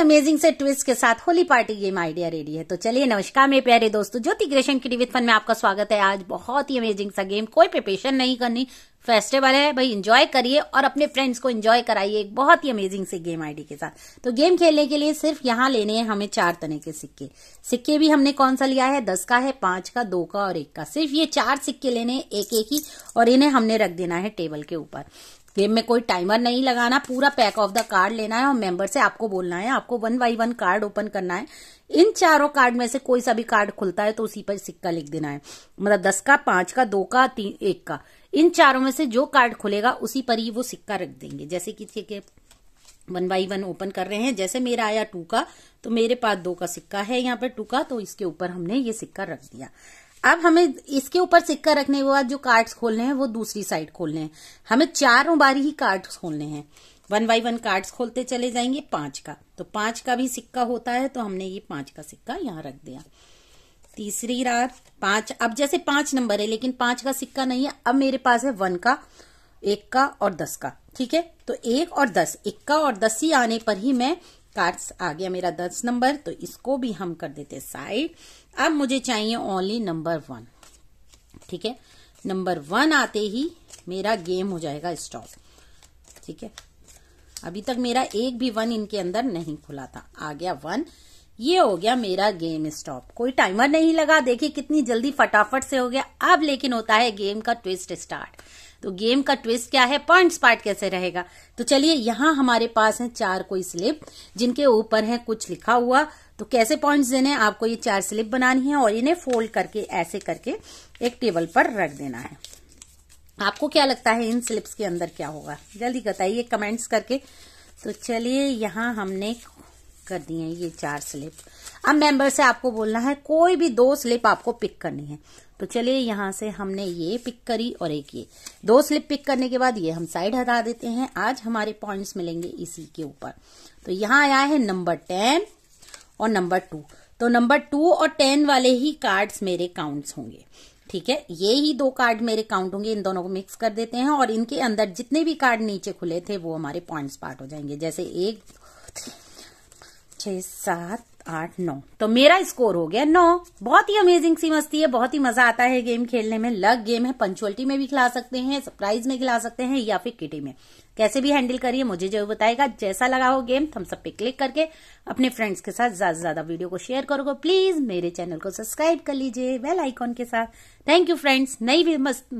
Amazing से twist के साथ Holi party game idea ready है। तो चलिए, नमस्कार मेरे प्यारे दोस्तों, ज्योति क्रिएशन क्रिएटिव फन में आपका स्वागत है। आज बहुत ही अमेजिंग सा गेम कोई प्रिपरेशन नहीं करनी। फेस्टिवल है, भाई इंजॉय करिए और अपने फ्रेंड्स को इंजॉय कराइए एक बहुत ही अमेजिंग से गेम आईडी के साथ। तो गेम खेलने के लिए सिर्फ़ यहाँ लेने हैं हमें चार तरह के सिक्के। सिक्के भी हमने कौन सा लिया है? दस का है, पाँच का, दो का और एक का। सिर्फ़ ये चार सिक्के लेने एक एक ही, और इन्हें हमने रख देना है टेबल के ऊपर। गेम में कोई टाइमर नहीं लगाना, पूरा पैक ऑफ़ द कार्ड लेना है और मेंबर से आपको बोलना है, आपको one by one card open करना है। इन चारों कार्ड में से कोई सा भी कार्ड खुलता है तो उसी पर सिक्का लिख देना है। मतलब दस का, पाँच का, दो का, तीन, एक का। इन चारों में से जो कार्ड खुलेगा, उसी पर ही वो सिक्का रख देंगे। जैसे कि वन बाई वन ओपन कर रहे हैं। जैसे मेरा आया टू का तो मेरे पास दो का सिक्का है, यहाँ पर टू का तो इसके ऊपर हमने ये सिक्का रख दिया। अब हमें इसके ऊपर सिक्का रखने के बाद जो कार्ड्स खोलने हैं, वो दूसरी साइड खोलने हैं। हमें चारों बारी ही कार्ड्स खोलने हैं। वन बाई वन कार्ड्स खोलते चले जाएँगे पाँच का। तो पाँच का भी सिक्का होता है तो हमने ये पाँच का सिक्का यहाँ रख दिया। तीसरी रात, पाँच, अब जैसे पाँच नंबर है, लेकिन पाँच का सिक्का नहीं है। अब मेरे पास है वन का, एक का और दस का, ठीक है? तो एक और दस इक्का और दस ही आने पर ही मैं कार्ड्स आ गया मेरा दस नंबर तो इसको भी हम कर देते साइड। अब मुझे चाहिए ओनली नंबर वन ठीक है? नंबर वन आते ही मेरा गेम हो जाएगा स्टॉप ठीक है? अभी तक मेरा एक भी वन इनके अंदर नहीं खुला था। आ गया वन ये हो गया मेरा गेम स्टॉप कोई टाइमर नहीं लगा, देखिए कितनी जल्दी फटाफट से हो गया। अब लेकिन होता है गेम का ट्विस्ट स्टार्ट तो गेम का ट्विस्ट क्या है? पॉइंट्स पार्ट कैसे रहेगा? तो चलिए, यहाँ हमारे पास है चार कोई स्लिप जिनके ऊपर है कुछ लिखा हुआ। तो कैसे पॉइंट्स देने आपको ये चार स्लिप बनानी है और इन्हें फोल्ड करके, ऐसे करके एक टेबल पर रख देना है। आपको क्या लगता है इन स्लिप्स के अंदर क्या होगा? जल्दी बताइए कमेंट्स करके। तो चलिए, यहाँ हमने कर दिए ये चार स्लिप। अब मेंबर से आपको बोलना है, कोई भी दो स्लिप आपको पिक करनी है। तो चलिए यहाँ से हमने ये पिक करी और एक ये। दो स्लिप पिक करने के बाद ये हम साइड हटा देते हैं। आज हमारे पॉइंट्स मिलेंगे इसी के ऊपर। तो यहाँ आया है नंबर टेन और नंबर टू तो नंबर टू और टेन वाले ही कार्ड्स मेरे काउंट्स होंगे। ठीक है? ये ही दो कार्ड मेरे काउंट होंगे। इन दोनों को मिक्स कर देते हैं और इनके अंदर जितने भी कार्ड नीचे खुले थे, वो हमारे पॉइंट्स पार्ट हो जाएँगे। जैसे एक छ सात, आठ, नौ। तो मेरा स्कोर हो गया नौ। बहुत ही अमेजिंग सी मस्ती है, बहुत ही मज़ा आता है गेम खेलने में। लग गेम है पंचुअलिटी में भी खिला सकते हैं सरप्राइज़ में खिला सकते हैं, या फिर किटी में। कैसे भी हैंडल करिए, मुझे जो बताएगा। जैसा लगा हो गेम हम सब पे क्लिक करके अपने फ्रेंड्स के साथ ज़्यादा से ज़्यादा वीडियो को शेयर करोगे। प्लीज़ मेरे चैनल को सब्सक्राइब कर लीजिए वेल आइकॉन के साथ। थैंक यू फ्रेंड्स नई मस्त